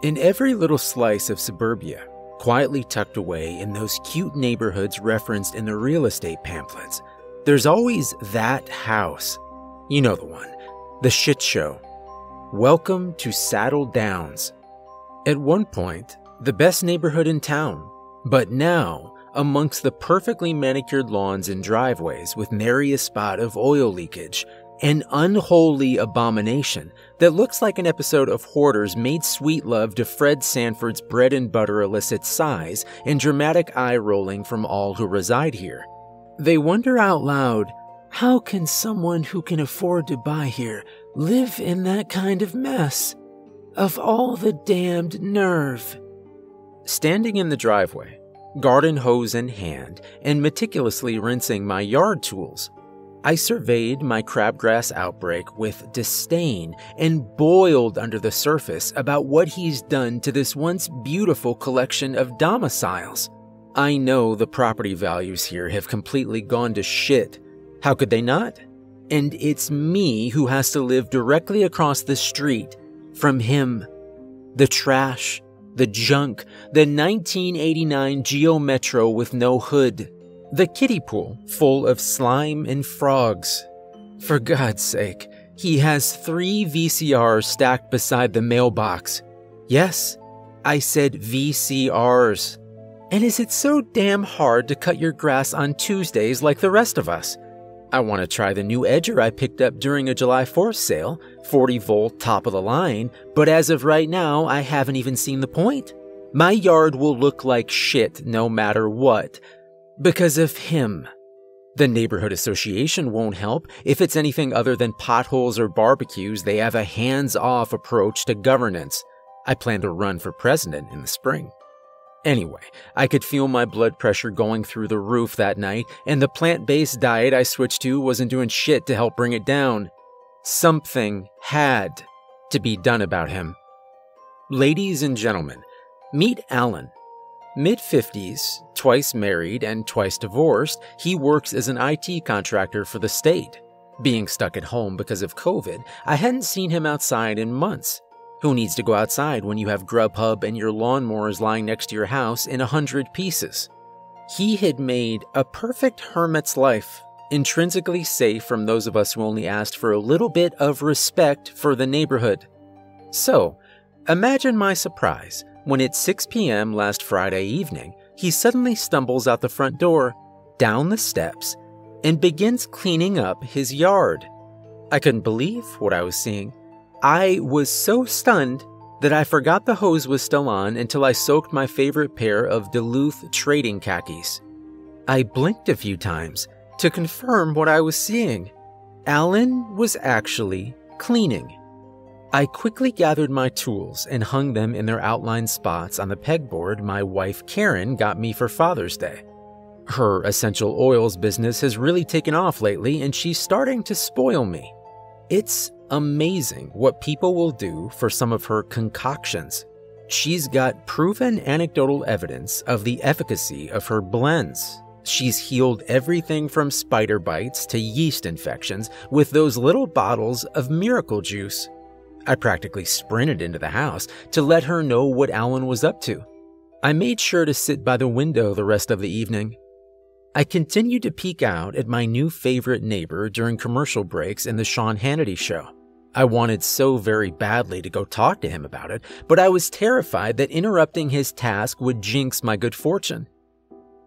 In every little slice of suburbia, quietly tucked away in those cute neighborhoods referenced in the real estate pamphlets, there's always that house. You know the one, the shit show. Welcome to Saddle Downs. At one point, the best neighborhood in town, but now, amongst the perfectly manicured lawns and driveways with nary a spot of oil leakage, an unholy abomination that looks like an episode of Hoarders made sweet love to Fred Sanford's bread and butter illicit sighs and dramatic eye rolling from all who reside here. They wonder out loud how can someone who can afford to buy here live in that kind of mess? Of all the damned nerve. Standing in the driveway, garden hose in hand, and meticulously rinsing my yard tools, I surveyed my crabgrass outbreak with disdain and boiled under the surface about what he's done to this once beautiful collection of domiciles. I know the property values here have completely gone to shit. How could they not? And it's me who has to live directly across the street from him. The trash, the junk, the 1989 Geo Metro with no hood, the kiddie pool full of slime and frogs. For God's sake, he has three VCRs stacked beside the mailbox. Yes, I said VCRs. And is it so damn hard to cut your grass on Tuesdays like the rest of us? I want to try the new edger I picked up during a July 4th sale, 40 volt top of the line, but as of right now, I haven't even seen the point. My yard will look like shit no matter what, because of him. The neighborhood association won't help. If it's anything other than potholes or barbecues, they have a hands off approach to governance. I plan to run for president in the spring. Anyway, I could feel my blood pressure going through the roof that night, and the plant based diet I switched to wasn't doing shit to help bring it down. Something had to be done about him. Ladies and gentlemen, meet Alan, Mid 50s, twice married and twice divorced, he works as an IT contractor for the state. Being stuck at home because of COVID, I hadn't seen him outside in months. Who needs to go outside when you have Grubhub and your lawnmowers lying next to your house in a hundred pieces? He had made a perfect hermit's life, intrinsically safe from those of us who only asked for a little bit of respect for the neighborhood. So, imagine my surprise when it's 6 p.m. last Friday evening, he suddenly stumbles out the front door, down the steps, and begins cleaning up his yard. I couldn't believe what I was seeing. I was so stunned that I forgot the hose was still on until I soaked my favorite pair of Duluth trading khakis. I blinked a few times to confirm what I was seeing. Alan was actually cleaning. I quickly gathered my tools and hung them in their outlined spots on the pegboard my wife Karen got me for Father's Day. Her essential oils business has really taken off lately and she's starting to spoil me. It's amazing what people will do for some of her concoctions. She's got proven anecdotal evidence of the efficacy of her blends. She's healed everything from spider bites to yeast infections with those little bottles of miracle juice I practically sprinted into the house to let her know what Alan was up to. I made sure to sit by the window the rest of the evening. I continued to peek out at my new favorite neighbor during commercial breaks in the Sean Hannity show. I wanted so very badly to go talk to him about it, but I was terrified that interrupting his task would jinx my good fortune.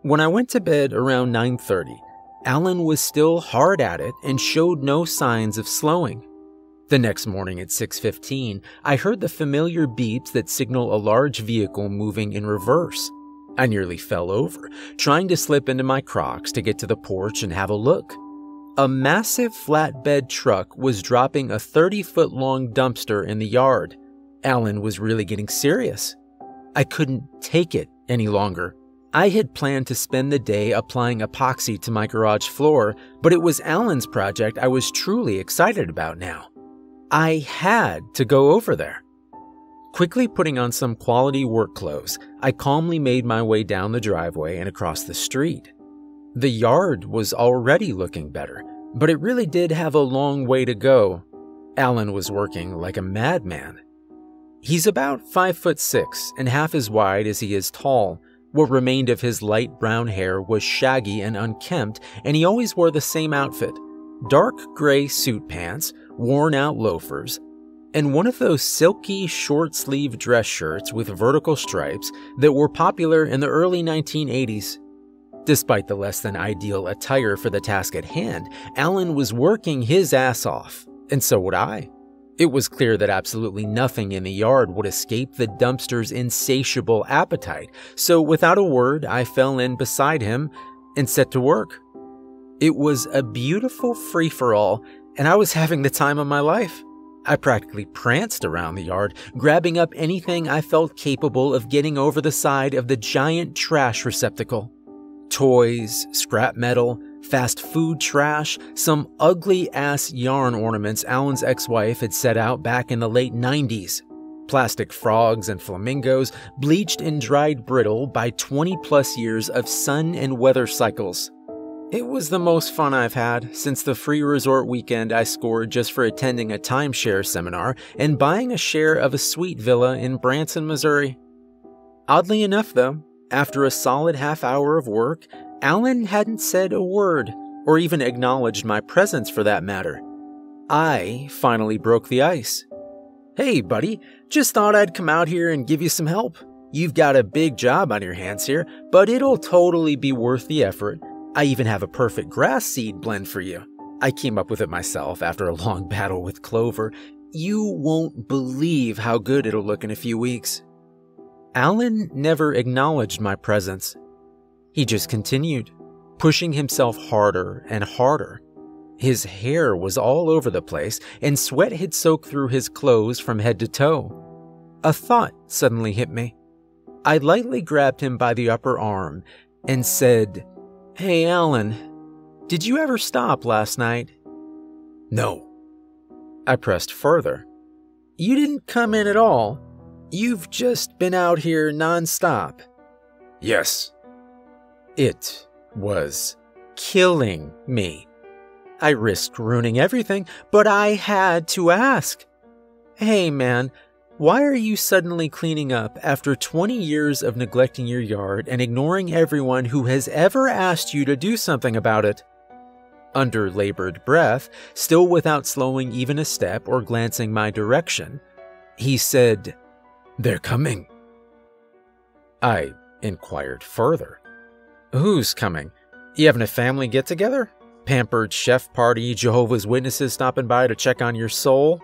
When I went to bed around 9:30, Alan was still hard at it and showed no signs of slowing. The next morning at 6:15, I heard the familiar beeps that signal a large vehicle moving in reverse. I nearly fell over, trying to slip into my Crocs to get to the porch and have a look. A massive flatbed truck was dropping a 30 foot long dumpster in the yard. Alan was really getting serious. I couldn't take it any longer. I had planned to spend the day applying epoxy to my garage floor, but it was Alan's project I was truly excited about now. I had to go over there. Quickly putting on some quality work clothes, I calmly made my way down the driveway and across the street. The yard was already looking better, but it really did have a long way to go. Alan was working like a madman. He's about 5 foot 6 and half as wide as he is tall. What remained of his light brown hair was shaggy and unkempt, and he always wore the same outfit dark gray suit pants, worn out loafers, and one of those silky short sleeve dress shirts with vertical stripes that were popular in the early 1980s. Despite the less than ideal attire for the task at hand, Alan was working his ass off, and so would I. It was clear that absolutely nothing in the yard would escape the dumpster's insatiable appetite, so without a word, I fell in beside him and set to work. It was a beautiful free for all, and I was having the time of my life. I practically pranced around the yard, grabbing up anything I felt capable of getting over the side of the giant trash receptacle. Toys, scrap metal, fast food trash, some ugly ass yarn ornaments Alan's ex wife had set out back in the late 90s, plastic frogs and flamingos, bleached and dried brittle by 20 plus years of sun and weather cycles. It was the most fun I've had since the free resort weekend I scored just for attending a timeshare seminar and buying a share of a sweet villa in Branson, Missouri. Oddly enough, though, after a solid half hour of work, Alan hadn't said a word, or even acknowledged my presence for that matter. I finally broke the ice. Hey, buddy, just thought I'd come out here and give you some help. You've got a big job on your hands here, but it'll totally be worth the effort I even have a perfect grass seed blend for you. I came up with it myself after a long battle with clover. You won't believe how good it'll look in a few weeks. Alan never acknowledged my presence. He just continued, pushing himself harder and harder. His hair was all over the place, and sweat had soaked through his clothes from head to toe. A thought suddenly hit me. I lightly grabbed him by the upper arm and said, Hey, Alan, did you ever stop last night? No. I pressed further. You didn't come in at all. You've just been out here nonstop. Yes. It was killing me. I risked ruining everything, but I had to ask. Hey, man, why are you suddenly cleaning up after 20 years of neglecting your yard and ignoring everyone who has ever asked you to do something about it? Under labored breath, still without slowing even a step or glancing my direction, he said, They're coming. I inquired further. Who's coming? You having a family get together? Pampered chef party, Jehovah's Witnesses stopping by to check on your soul?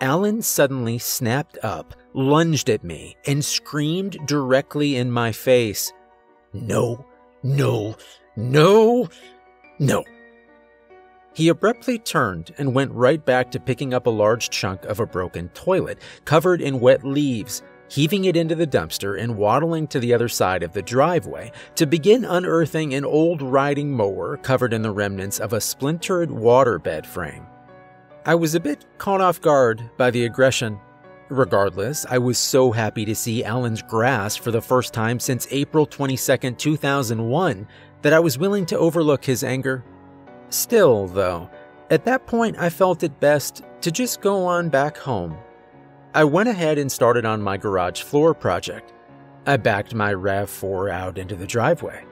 Alan suddenly snapped up, lunged at me, and screamed directly in my face No, no, no, no. He abruptly turned and went right back to picking up a large chunk of a broken toilet covered in wet leaves, heaving it into the dumpster and waddling to the other side of the driveway to begin unearthing an old riding mower covered in the remnants of a splintered waterbed frame. I was a bit caught off guard by the aggression. Regardless, I was so happy to see Alan's grass for the first time since April 22, 2001, that I was willing to overlook his anger. Still, though, at that point I felt it best to just go on back home. I went ahead and started on my garage floor project. I backed my RAV4 out into the driveway.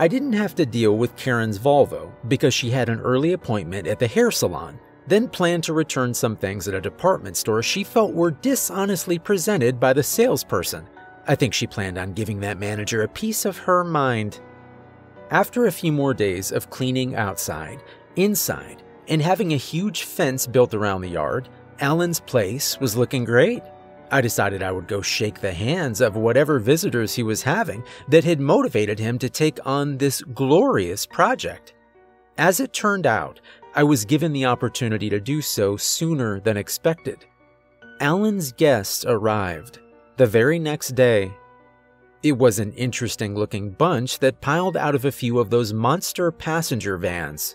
I didn't have to deal with Karen's Volvo because she had an early appointment at the hair salon then planned to return some things at a department store she felt were dishonestly presented by the salesperson. I think she planned on giving that manager a piece of her mind. After a few more days of cleaning outside, inside, and having a huge fence built around the yard, Alan's place was looking great. I decided I would go shake the hands of whatever visitors he was having that had motivated him to take on this glorious project. As it turned out, I was given the opportunity to do so sooner than expected. Alan's guests arrived the very next day. It was an interesting looking bunch that piled out of a few of those monster passenger vans.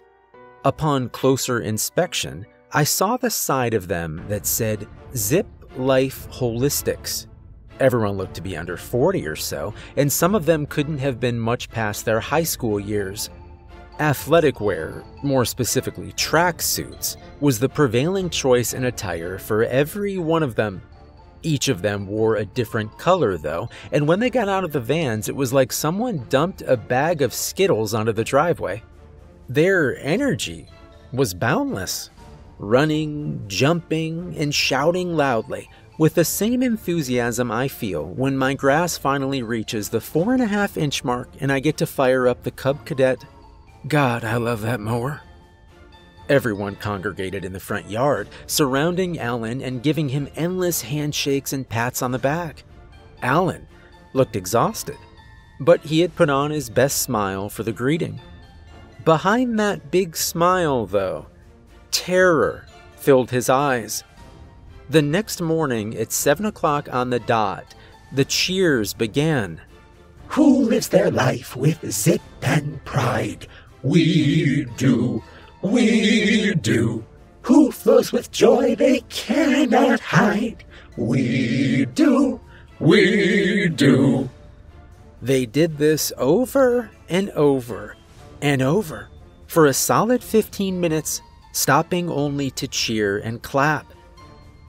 Upon closer inspection, I saw the side of them that said Zip Life Holistics. Everyone looked to be under 40 or so, and some of them couldn't have been much past their high school years. Athletic wear, more specifically track suits, was the prevailing choice in attire for every one of them. Each of them wore a different color, though, and when they got out of the vans, it was like someone dumped a bag of Skittles onto the driveway. Their energy was boundless, running, jumping, and shouting loudly with the same enthusiasm I feel when my grass finally reaches the four and a half inch mark and I get to fire up the Cub Cadet. God, I love that mower. Everyone congregated in the front yard, surrounding Alan and giving him endless handshakes and pats on the back. Alan looked exhausted, but he had put on his best smile for the greeting. Behind that big smile, though, terror filled his eyes. The next morning at 7 o'clock on the dot, the cheers began. Who lives their life with zip and pride? We do. We do. Who flows with joy they cannot hide? We do. We do. They did this over and over and over for a solid 15 minutes, stopping only to cheer and clap.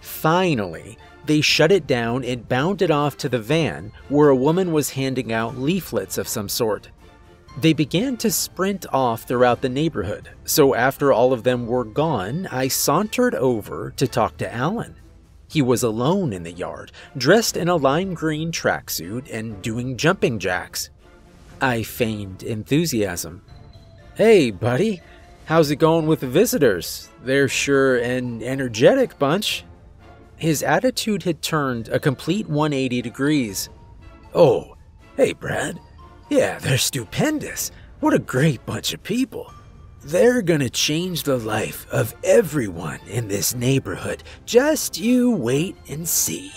Finally, they shut it down and bounded off to the van where a woman was handing out leaflets of some sort. They began to sprint off throughout the neighborhood, so after all of them were gone, I sauntered over to talk to Alan. He was alone in the yard, dressed in a lime green tracksuit and doing jumping jacks. I feigned enthusiasm. Hey, buddy, how's it going with the visitors? They're sure an energetic bunch. His attitude had turned a complete 180 degrees. Oh, hey, Brad. Yeah, they're stupendous. What a great bunch of people. They're gonna change the life of everyone in this neighborhood. Just you wait and see.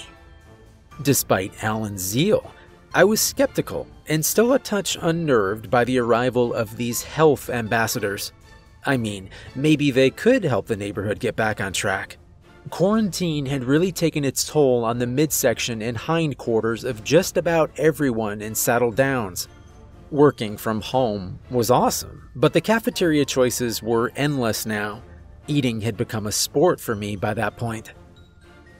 Despite Alan's zeal, I was skeptical and still a touch unnerved by the arrival of these health ambassadors. I mean, maybe they could help the neighborhood get back on track. Quarantine had really taken its toll on the midsection and hindquarters of just about everyone in Saddle Downs. Working from home was awesome, but the cafeteria choices were endless now. Eating had become a sport for me by that point.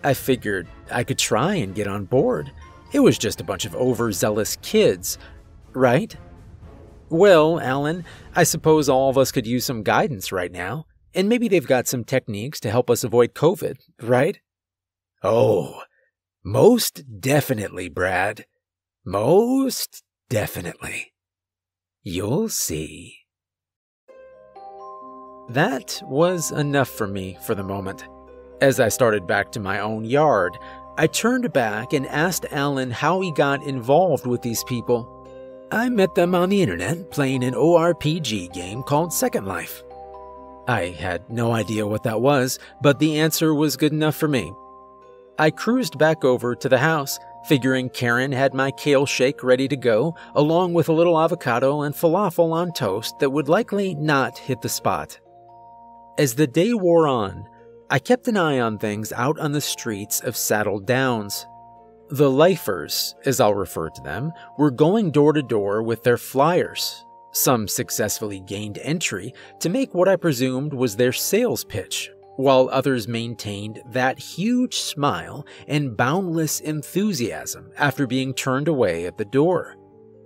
I figured I could try and get on board. It was just a bunch of overzealous kids, right? Well, Alan, I suppose all of us could use some guidance right now, and maybe they've got some techniques to help us avoid COVID, right? Oh, most definitely, Brad. Most definitely. You'll see. That was enough for me for the moment. As I started back to my own yard, I turned back and asked Alan how he got involved with these people. I met them on the internet playing an ORPG game called Second Life. I had no idea what that was, but the answer was good enough for me. I cruised back over to the house figuring Karen had my kale shake ready to go, along with a little avocado and falafel on toast that would likely not hit the spot. As the day wore on, I kept an eye on things out on the streets of Saddle Downs. The lifers, as I'll refer to them, were going door to door with their flyers. Some successfully gained entry to make what I presumed was their sales pitch while others maintained that huge smile and boundless enthusiasm after being turned away at the door.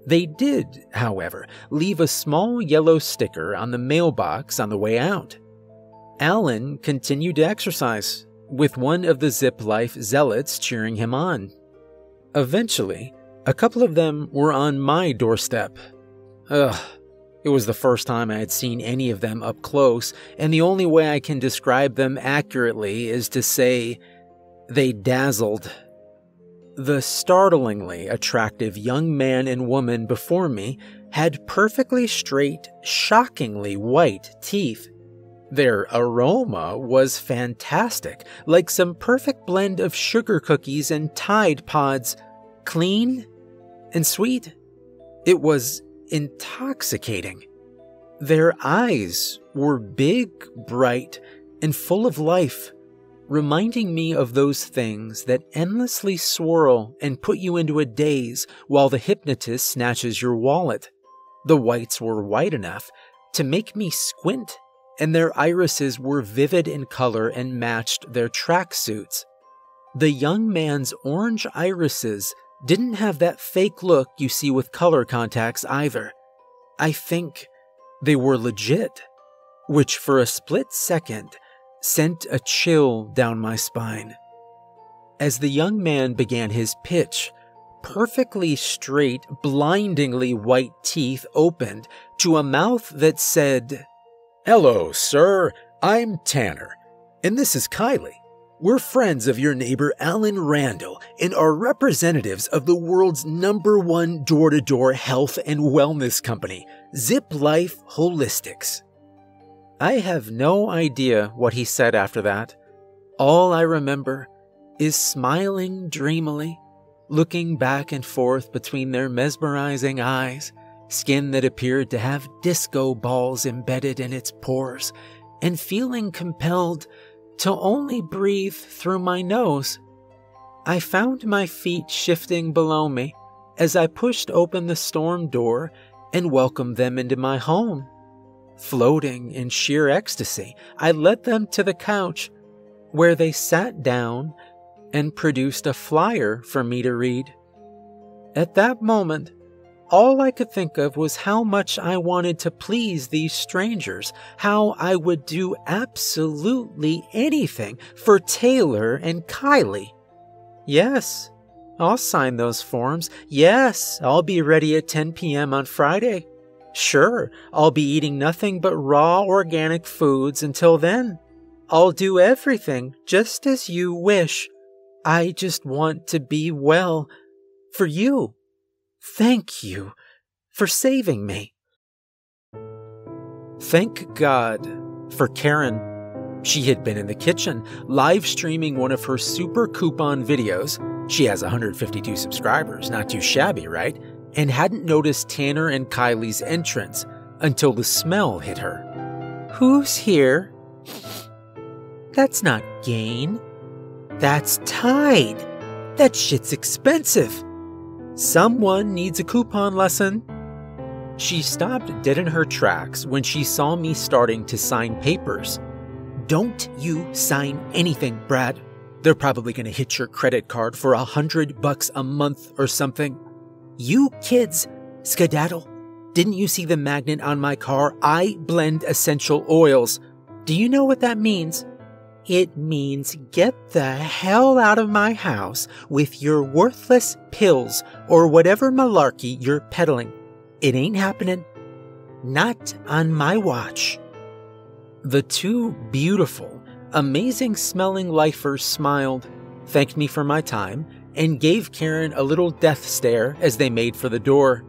They did, however, leave a small yellow sticker on the mailbox on the way out. Alan continued to exercise, with one of the Zip Life zealots cheering him on. Eventually, a couple of them were on my doorstep. Ugh, it was the first time I had seen any of them up close, and the only way I can describe them accurately is to say they dazzled. The startlingly attractive young man and woman before me had perfectly straight, shockingly white teeth. Their aroma was fantastic, like some perfect blend of sugar cookies and Tide Pods, clean and sweet. It was intoxicating. Their eyes were big, bright, and full of life, reminding me of those things that endlessly swirl and put you into a daze while the hypnotist snatches your wallet. The whites were white enough to make me squint, and their irises were vivid in color and matched their tracksuits. The young man's orange irises didn't have that fake look you see with color contacts either. I think they were legit, which for a split second sent a chill down my spine. As the young man began his pitch, perfectly straight, blindingly white teeth opened to a mouth that said, Hello, sir. I'm Tanner, and this is Kylie. We're friends of your neighbor Alan Randall and are representatives of the world's number one door to door health and wellness company, Zip Life Holistics. I have no idea what he said after that. All I remember is smiling dreamily, looking back and forth between their mesmerizing eyes, skin that appeared to have disco balls embedded in its pores, and feeling compelled to only breathe through my nose. I found my feet shifting below me as I pushed open the storm door and welcomed them into my home. Floating in sheer ecstasy, I led them to the couch where they sat down and produced a flyer for me to read. At that moment, all I could think of was how much I wanted to please these strangers, how I would do absolutely anything for Taylor and Kylie. Yes, I'll sign those forms. Yes, I'll be ready at 10 p.m. on Friday. Sure, I'll be eating nothing but raw organic foods until then. I'll do everything just as you wish. I just want to be well for you. Thank you for saving me. Thank God for Karen. She had been in the kitchen, live streaming one of her super coupon videos. She has 152 subscribers, not too shabby, right? And hadn't noticed Tanner and Kylie's entrance until the smell hit her. Who's here? That's not Gain. That's Tide. That shit's expensive. Someone needs a coupon lesson. She stopped dead in her tracks when she saw me starting to sign papers. Don't you sign anything, Brad. They're probably going to hit your credit card for a hundred bucks a month or something. You kids, skedaddle. Didn't you see the magnet on my car? I blend essential oils. Do you know what that means? It means get the hell out of my house with your worthless pills or whatever malarkey you're peddling. It ain't happening. Not on my watch. The two beautiful, amazing smelling lifers smiled, thanked me for my time, and gave Karen a little death stare as they made for the door.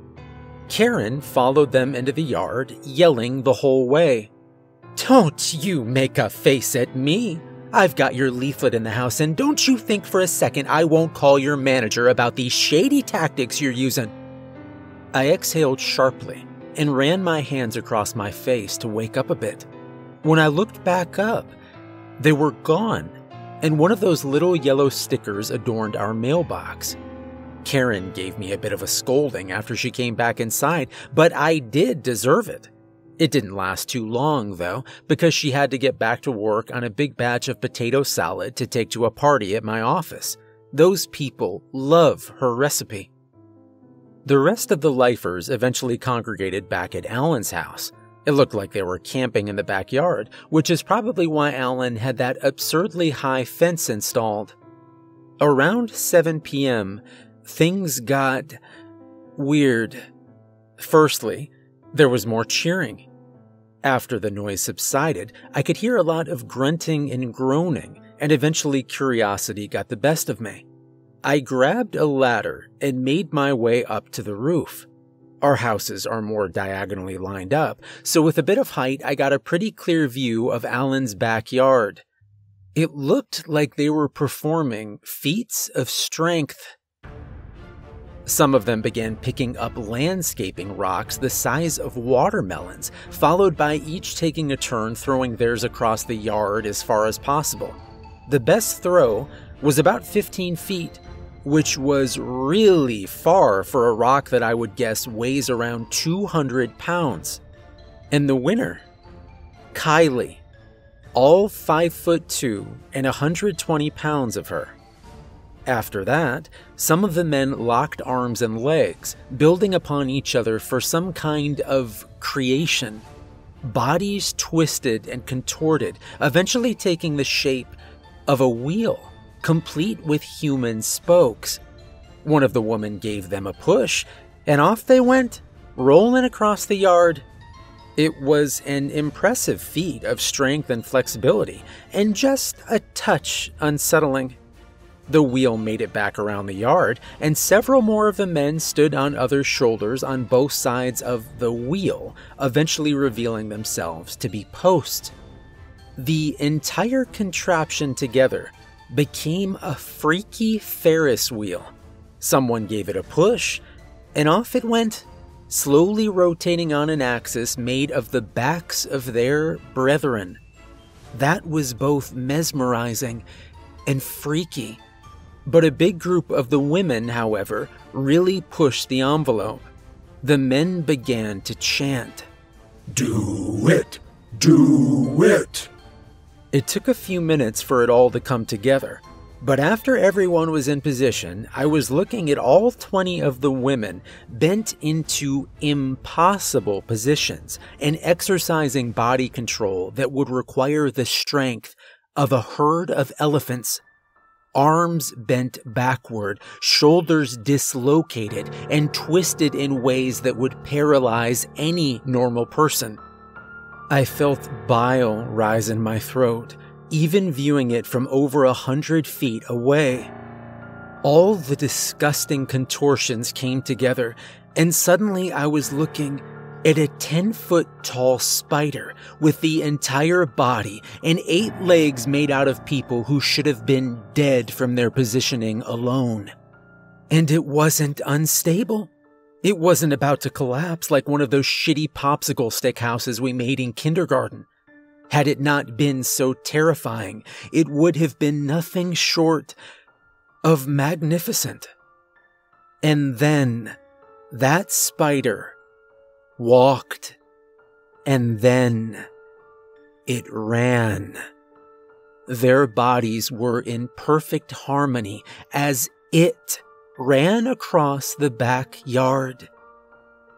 Karen followed them into the yard, yelling the whole way. Don't you make a face at me! I've got your leaflet in the house, and don't you think for a second I won't call your manager about these shady tactics you're using. I exhaled sharply and ran my hands across my face to wake up a bit. When I looked back up, they were gone, and one of those little yellow stickers adorned our mailbox. Karen gave me a bit of a scolding after she came back inside, but I did deserve it. It didn't last too long, though, because she had to get back to work on a big batch of potato salad to take to a party at my office. Those people love her recipe. The rest of the lifers eventually congregated back at Alan's house. It looked like they were camping in the backyard, which is probably why Alan had that absurdly high fence installed. Around 7 p.m., things got weird. Firstly, there was more cheering. After the noise subsided, I could hear a lot of grunting and groaning, and eventually curiosity got the best of me. I grabbed a ladder and made my way up to the roof. Our houses are more diagonally lined up, so with a bit of height, I got a pretty clear view of Alan's backyard. It looked like they were performing feats of strength some of them began picking up landscaping rocks the size of watermelons, followed by each taking a turn throwing theirs across the yard as far as possible. The best throw was about 15 feet, which was really far for a rock that I would guess weighs around 200 pounds. And the winner, Kylie, all 5 foot 2 and 120 pounds of her. After that, some of the men locked arms and legs, building upon each other for some kind of creation. Bodies twisted and contorted, eventually taking the shape of a wheel, complete with human spokes. One of the women gave them a push, and off they went, rolling across the yard. It was an impressive feat of strength and flexibility, and just a touch unsettling. The wheel made it back around the yard, and several more of the men stood on other shoulders on both sides of the wheel, eventually revealing themselves to be posts. The entire contraption together became a freaky Ferris wheel. Someone gave it a push, and off it went, slowly rotating on an axis made of the backs of their brethren. That was both mesmerizing and freaky. But a big group of the women, however, really pushed the envelope. The men began to chant, Do it! Do it! It took a few minutes for it all to come together, but after everyone was in position, I was looking at all 20 of the women bent into impossible positions and exercising body control that would require the strength of a herd of elephants arms bent backward, shoulders dislocated and twisted in ways that would paralyze any normal person. I felt bile rise in my throat, even viewing it from over a hundred feet away. All the disgusting contortions came together, and suddenly I was looking at a 10 foot tall spider with the entire body and eight legs made out of people who should have been dead from their positioning alone. And it wasn't unstable. It wasn't about to collapse like one of those shitty popsicle stick houses we made in kindergarten. Had it not been so terrifying, it would have been nothing short of magnificent. And then, that spider walked, and then it ran. Their bodies were in perfect harmony as it ran across the backyard.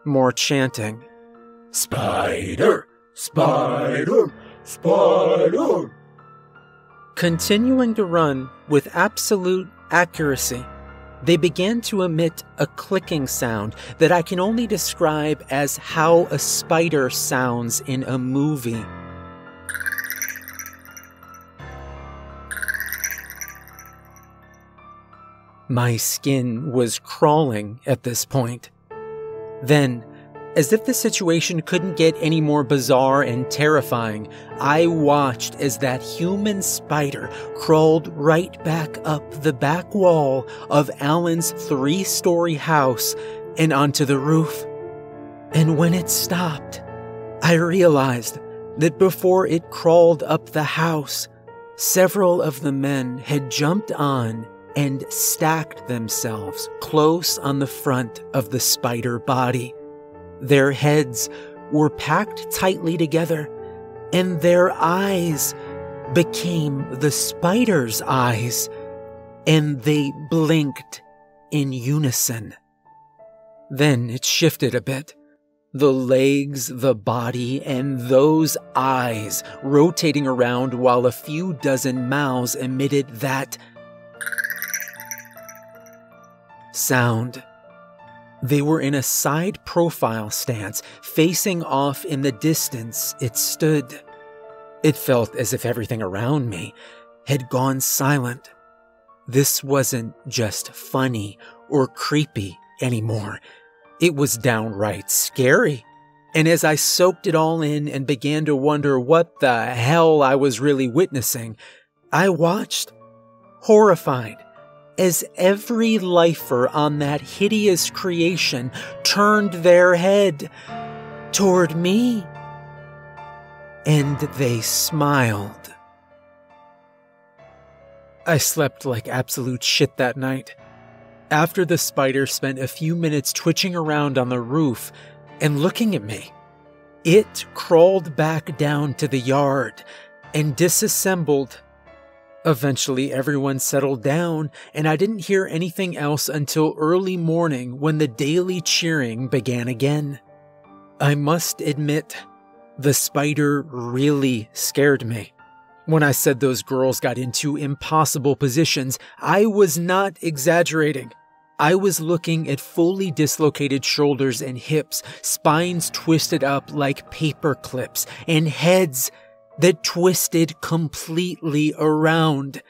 More chanting. Spider! Spider! Spider! Continuing to run with absolute accuracy they began to emit a clicking sound that I can only describe as how a spider sounds in a movie. My skin was crawling at this point. Then, as if the situation couldn't get any more bizarre and terrifying, I watched as that human spider crawled right back up the back wall of Alan's three story house and onto the roof. And when it stopped, I realized that before it crawled up the house, several of the men had jumped on and stacked themselves close on the front of the spider body. Their heads were packed tightly together, and their eyes became the spider's eyes, and they blinked in unison. Then it shifted a bit. The legs, the body, and those eyes rotating around while a few dozen mouths emitted that sound. They were in a side profile stance, facing off in the distance it stood. It felt as if everything around me had gone silent. This wasn't just funny or creepy anymore. It was downright scary. And as I soaked it all in and began to wonder what the hell I was really witnessing, I watched, horrified as every lifer on that hideous creation turned their head toward me. And they smiled. I slept like absolute shit that night. After the spider spent a few minutes twitching around on the roof and looking at me, it crawled back down to the yard and disassembled Eventually, everyone settled down, and I didn't hear anything else until early morning when the daily cheering began again. I must admit, the spider really scared me. When I said those girls got into impossible positions, I was not exaggerating. I was looking at fully dislocated shoulders and hips, spines twisted up like paper clips, and heads that twisted completely around.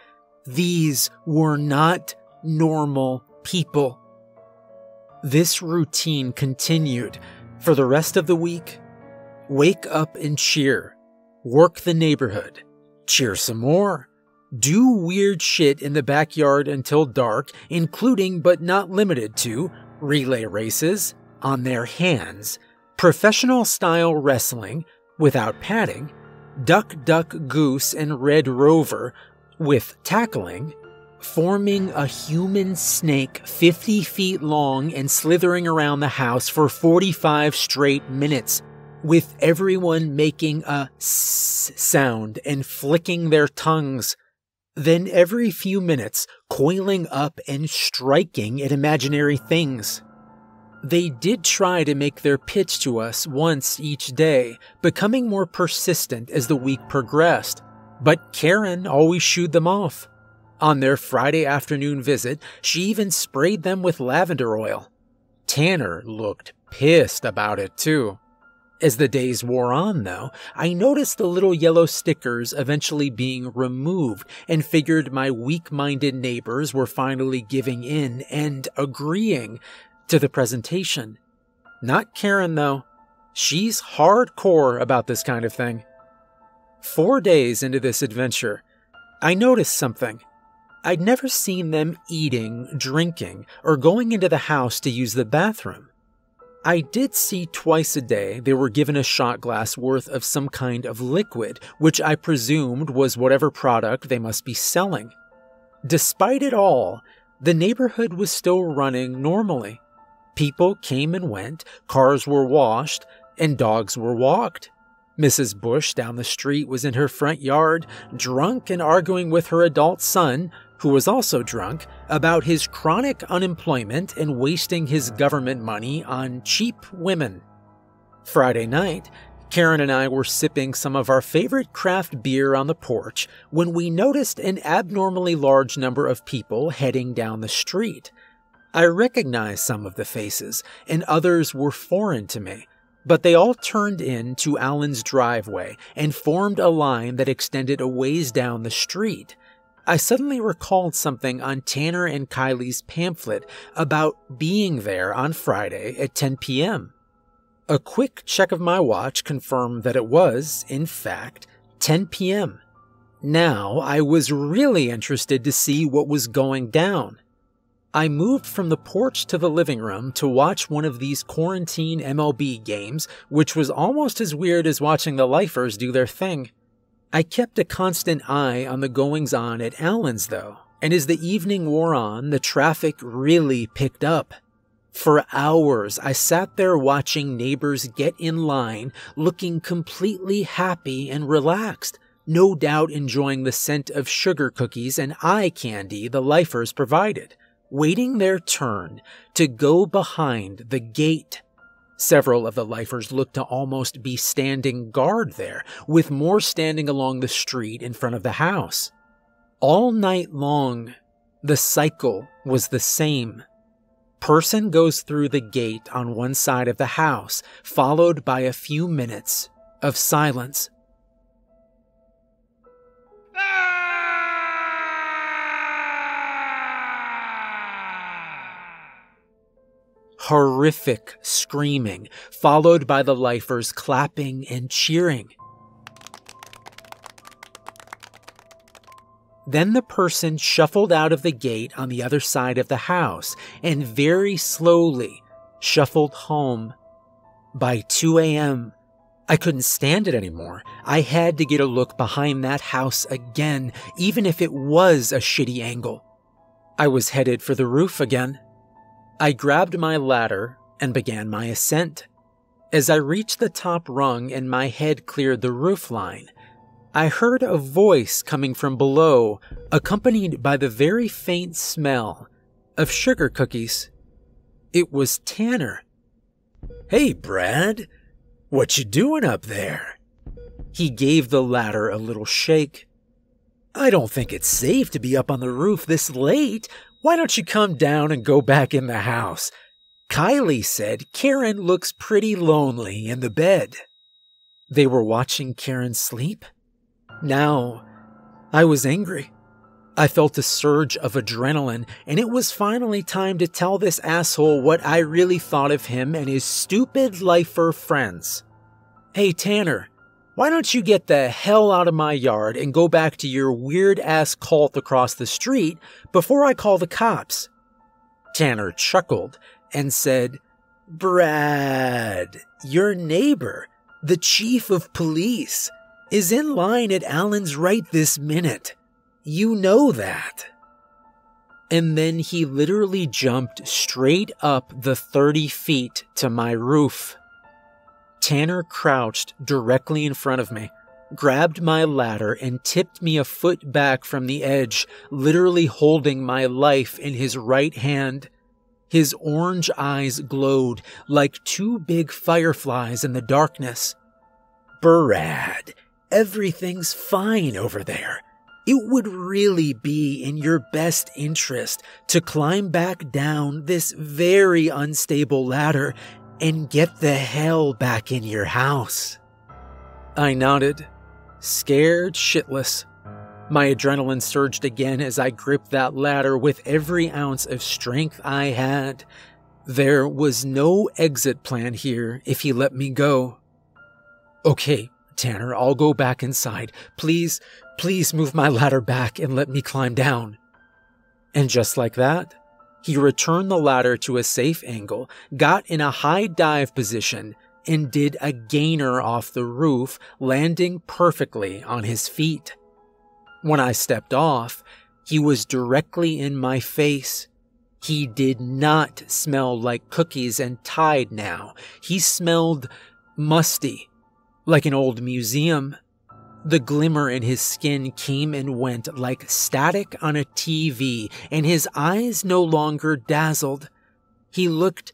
These were not normal people. This routine continued for the rest of the week. Wake up and cheer. Work the neighborhood. Cheer some more. Do weird shit in the backyard until dark, including but not limited to relay races on their hands, professional style wrestling without padding, Duck Duck Goose and Red Rover with tackling, forming a human snake 50 feet long and slithering around the house for 45 straight minutes, with everyone making a s sound and flicking their tongues. Then every few minutes, coiling up and striking at imaginary things. They did try to make their pitch to us once each day, becoming more persistent as the week progressed, but Karen always shooed them off. On their Friday afternoon visit, she even sprayed them with lavender oil. Tanner looked pissed about it too. As the days wore on, though, I noticed the little yellow stickers eventually being removed and figured my weak minded neighbors were finally giving in and agreeing to the presentation. Not Karen, though. She's hardcore about this kind of thing. Four days into this adventure, I noticed something. I'd never seen them eating, drinking, or going into the house to use the bathroom. I did see twice a day they were given a shot glass worth of some kind of liquid, which I presumed was whatever product they must be selling. Despite it all, the neighborhood was still running normally. People came and went, cars were washed, and dogs were walked. Mrs. Bush down the street was in her front yard, drunk and arguing with her adult son, who was also drunk, about his chronic unemployment and wasting his government money on cheap women. Friday night, Karen and I were sipping some of our favorite craft beer on the porch when we noticed an abnormally large number of people heading down the street. I recognized some of the faces, and others were foreign to me, but they all turned in to Alan's driveway and formed a line that extended a ways down the street. I suddenly recalled something on Tanner and Kylie's pamphlet about being there on Friday at 10 p.m. A quick check of my watch confirmed that it was, in fact, 10 p.m. Now I was really interested to see what was going down. I moved from the porch to the living room to watch one of these quarantine MLB games, which was almost as weird as watching the lifers do their thing. I kept a constant eye on the goings on at Alan's, though, and as the evening wore on, the traffic really picked up. For hours, I sat there watching neighbors get in line, looking completely happy and relaxed, no doubt enjoying the scent of sugar cookies and eye candy the lifers provided waiting their turn to go behind the gate. Several of the lifers looked to almost be standing guard there, with more standing along the street in front of the house. All night long, the cycle was the same. Person goes through the gate on one side of the house, followed by a few minutes of silence. Horrific screaming, followed by the lifers clapping and cheering. Then the person shuffled out of the gate on the other side of the house and very slowly shuffled home. By 2 a.m., I couldn't stand it anymore. I had to get a look behind that house again, even if it was a shitty angle. I was headed for the roof again. I grabbed my ladder and began my ascent. As I reached the top rung and my head cleared the roof line, I heard a voice coming from below, accompanied by the very faint smell of sugar cookies. It was Tanner. Hey, Brad. What you doing up there? He gave the ladder a little shake. I don't think it's safe to be up on the roof this late. Why don't you come down and go back in the house? Kylie said Karen looks pretty lonely in the bed. They were watching Karen sleep? Now, I was angry. I felt a surge of adrenaline, and it was finally time to tell this asshole what I really thought of him and his stupid lifer friends. Hey, Tanner, why don't you get the hell out of my yard and go back to your weird ass cult across the street before I call the cops? Tanner chuckled and said, Brad, your neighbor, the chief of police, is in line at Alan's right this minute. You know that. And then he literally jumped straight up the 30 feet to my roof. Tanner crouched directly in front of me, grabbed my ladder, and tipped me a foot back from the edge, literally holding my life in his right hand. His orange eyes glowed like two big fireflies in the darkness. Brad, everything's fine over there. It would really be in your best interest to climb back down this very unstable ladder and get the hell back in your house. I nodded, scared shitless. My adrenaline surged again as I gripped that ladder with every ounce of strength I had. There was no exit plan here if he let me go. Okay, Tanner, I'll go back inside. Please, please move my ladder back and let me climb down. And just like that, he returned the ladder to a safe angle, got in a high dive position, and did a gainer off the roof, landing perfectly on his feet. When I stepped off, he was directly in my face. He did not smell like cookies and Tide now. He smelled musty like an old museum. The glimmer in his skin came and went like static on a TV, and his eyes no longer dazzled. He looked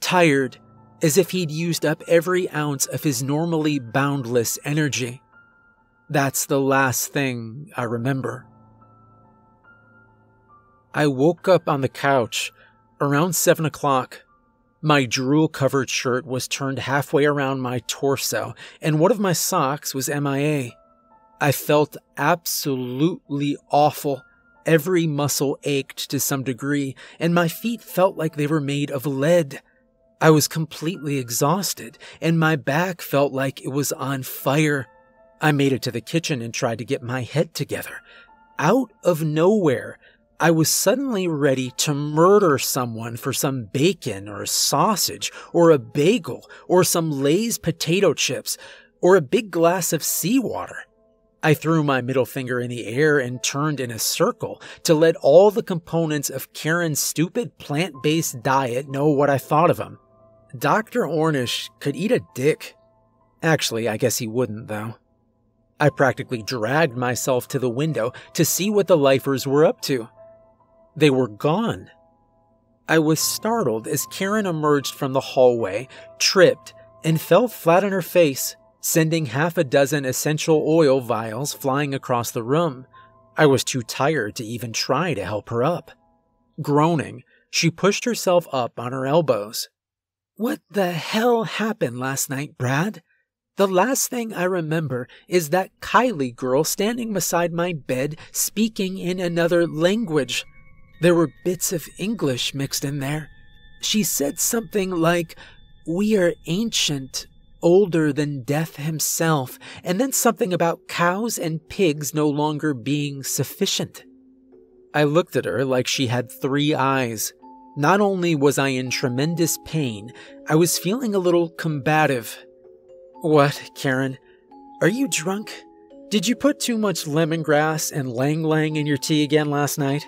tired, as if he'd used up every ounce of his normally boundless energy. That's the last thing I remember. I woke up on the couch around seven o'clock. My drool covered shirt was turned halfway around my torso, and one of my socks was MIA. I felt absolutely awful. Every muscle ached to some degree, and my feet felt like they were made of lead. I was completely exhausted, and my back felt like it was on fire. I made it to the kitchen and tried to get my head together. Out of nowhere, I was suddenly ready to murder someone for some bacon or a sausage or a bagel or some Lay's potato chips or a big glass of seawater. I threw my middle finger in the air and turned in a circle to let all the components of Karen's stupid plant based diet know what I thought of him. Dr. Ornish could eat a dick. Actually, I guess he wouldn't, though. I practically dragged myself to the window to see what the lifers were up to. They were gone. I was startled as Karen emerged from the hallway, tripped, and fell flat on her face, sending half a dozen essential oil vials flying across the room. I was too tired to even try to help her up. Groaning, she pushed herself up on her elbows. What the hell happened last night, Brad? The last thing I remember is that Kylie girl standing beside my bed speaking in another language. There were bits of English mixed in there. She said something like, We are ancient, older than death himself, and then something about cows and pigs no longer being sufficient. I looked at her like she had three eyes. Not only was I in tremendous pain, I was feeling a little combative. What, Karen? Are you drunk? Did you put too much lemongrass and ylang ylang in your tea again last night?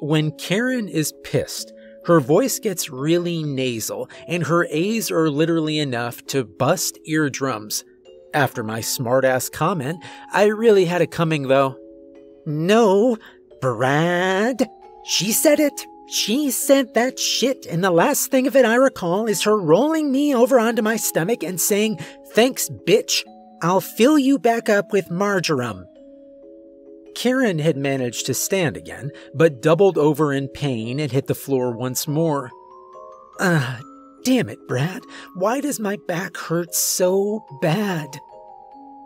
When Karen is pissed, her voice gets really nasal, and her A's are literally enough to bust eardrums. After my smartass comment, I really had it coming though. No, Brad. She said it. She said that shit, and the last thing of it I recall is her rolling me over onto my stomach and saying, Thanks, bitch. I'll fill you back up with marjoram. Karen had managed to stand again, but doubled over in pain and hit the floor once more. Ah, damn it, Brad. Why does my back hurt so bad?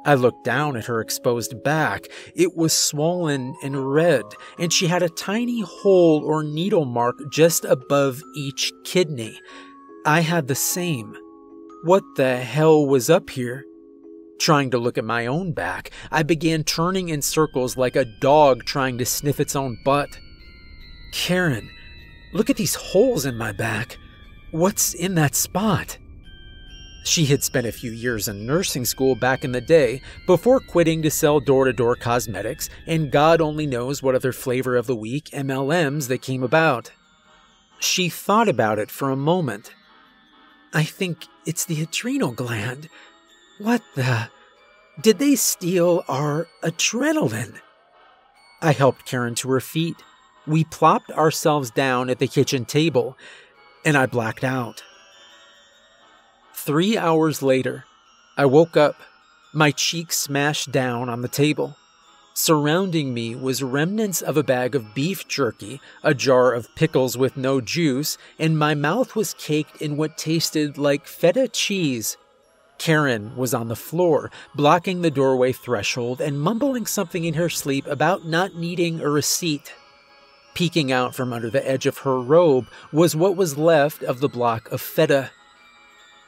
I looked down at her exposed back. It was swollen and red, and she had a tiny hole or needle mark just above each kidney. I had the same. What the hell was up here? Trying to look at my own back, I began turning in circles like a dog trying to sniff its own butt. Karen, look at these holes in my back. What's in that spot? She had spent a few years in nursing school back in the day before quitting to sell door to door cosmetics, and God only knows what other flavor of the week MLMs that came about. She thought about it for a moment. I think it's the adrenal gland. What the? Did they steal our adrenaline? I helped Karen to her feet. We plopped ourselves down at the kitchen table, and I blacked out. Three hours later, I woke up, my cheek smashed down on the table. Surrounding me was remnants of a bag of beef jerky, a jar of pickles with no juice, and my mouth was caked in what tasted like feta cheese. Karen was on the floor, blocking the doorway threshold and mumbling something in her sleep about not needing a receipt. Peeking out from under the edge of her robe was what was left of the block of feta.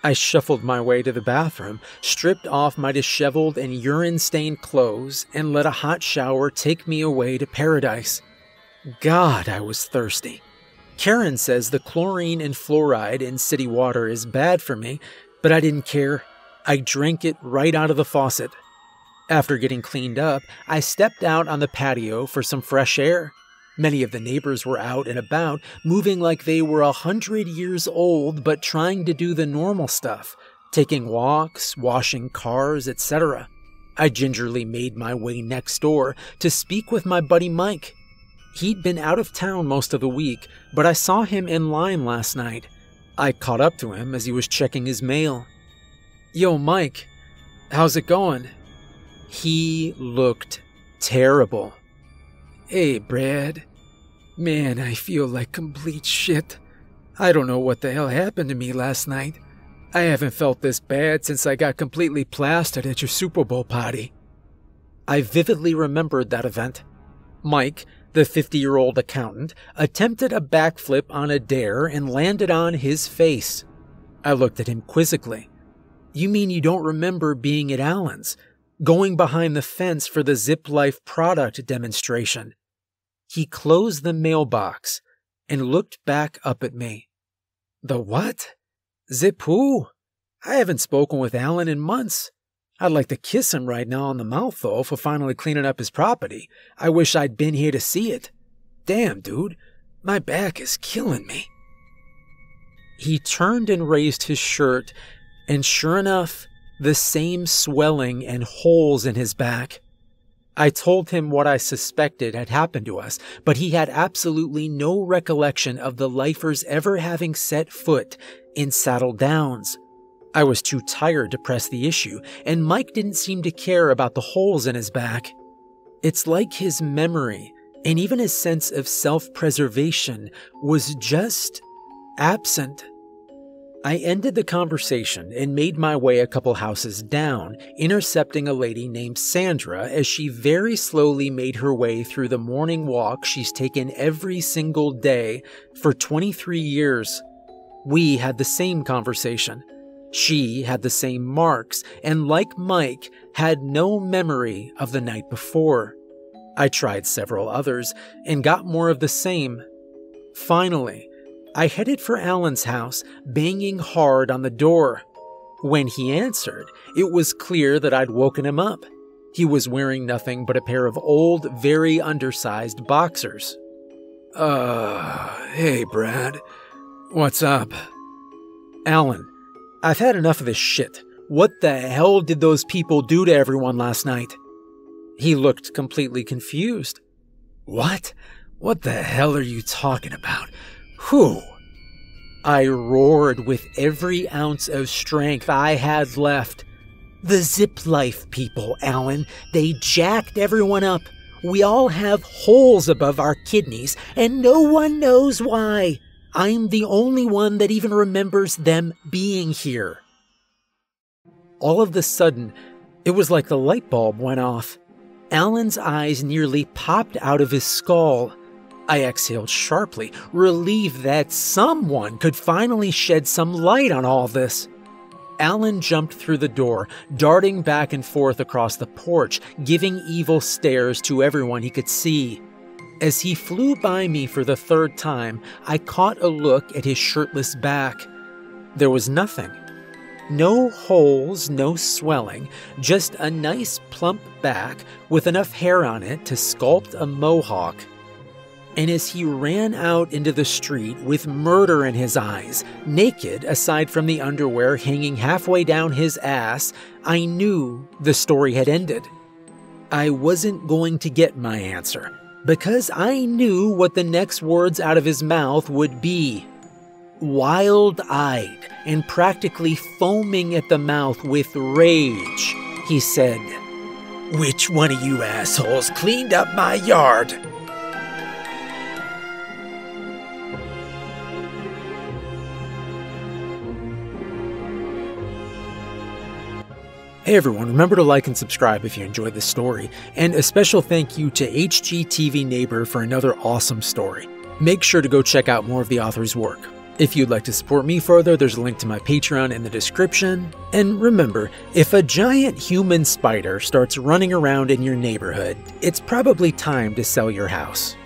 I shuffled my way to the bathroom, stripped off my disheveled and urine stained clothes, and let a hot shower take me away to paradise. God, I was thirsty. Karen says the chlorine and fluoride in city water is bad for me, but I didn't care. I drank it right out of the faucet. After getting cleaned up, I stepped out on the patio for some fresh air. Many of the neighbors were out and about, moving like they were a hundred years old, but trying to do the normal stuff, taking walks, washing cars, etc. I gingerly made my way next door to speak with my buddy Mike. He'd been out of town most of the week, but I saw him in line last night. I caught up to him as he was checking his mail. Yo, Mike, how's it going? He looked terrible. Hey, Brad. Man, I feel like complete shit. I don't know what the hell happened to me last night. I haven't felt this bad since I got completely plastered at your Super Bowl party. I vividly remembered that event. Mike, the 50 year old accountant, attempted a backflip on a dare and landed on his face. I looked at him quizzically. You mean you don't remember being at Alan's? going behind the fence for the Zip Life product demonstration. He closed the mailbox and looked back up at me. The what? Zip who? I haven't spoken with Allen in months. I'd like to kiss him right now on the mouth, though, for finally cleaning up his property. I wish I'd been here to see it. Damn, dude, my back is killing me. He turned and raised his shirt, and sure enough, the same swelling and holes in his back. I told him what I suspected had happened to us, but he had absolutely no recollection of the lifers ever having set foot in Saddle Downs. I was too tired to press the issue, and Mike didn't seem to care about the holes in his back. It's like his memory and even his sense of self preservation was just absent. I ended the conversation and made my way a couple houses down, intercepting a lady named Sandra as she very slowly made her way through the morning walk she's taken every single day for 23 years. We had the same conversation. She had the same marks, and like Mike, had no memory of the night before. I tried several others and got more of the same. Finally, I headed for Alan's house, banging hard on the door. When he answered, it was clear that I'd woken him up. He was wearing nothing but a pair of old, very undersized boxers. Uh, hey, Brad. What's up? Alan, I've had enough of this shit. What the hell did those people do to everyone last night? He looked completely confused. What? What the hell are you talking about? Who? I roared with every ounce of strength I had left. The Zip Life people, Alan. They jacked everyone up. We all have holes above our kidneys, and no one knows why. I'm the only one that even remembers them being here. All of the sudden, it was like the light bulb went off. Alan's eyes nearly popped out of his skull. I exhaled sharply, relieved that someone could finally shed some light on all this. Alan jumped through the door, darting back and forth across the porch, giving evil stares to everyone he could see. As he flew by me for the third time, I caught a look at his shirtless back. There was nothing. No holes, no swelling, just a nice plump back with enough hair on it to sculpt a mohawk and as he ran out into the street with murder in his eyes, naked aside from the underwear hanging halfway down his ass, I knew the story had ended. I wasn't going to get my answer because I knew what the next words out of his mouth would be. Wild eyed and practically foaming at the mouth with rage, he said, Which one of you assholes cleaned up my yard? Hey everyone, remember to like and subscribe if you enjoyed this story, and a special thank you to HGTV Neighbor for another awesome story. Make sure to go check out more of the author's work. If you'd like to support me further, there's a link to my Patreon in the description. And remember, if a giant human spider starts running around in your neighborhood, it's probably time to sell your house.